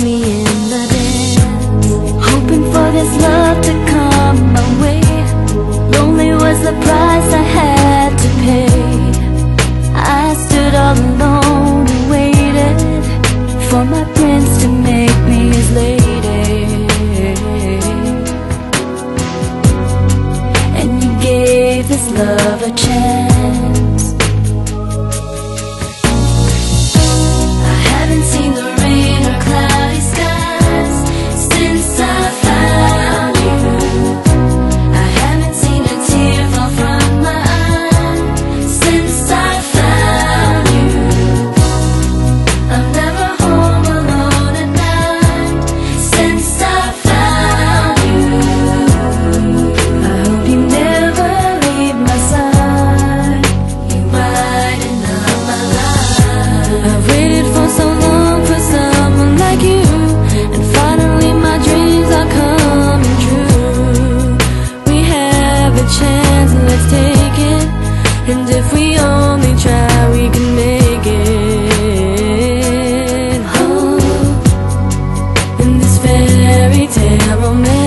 me in the Hoping for this love to come my way. Lonely was the price I had to pay. I stood all alone and waited For my prince to make me his lady. And you gave this love a chance. every day I